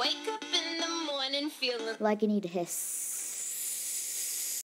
Wake up in the morning feeling like I need to hiss.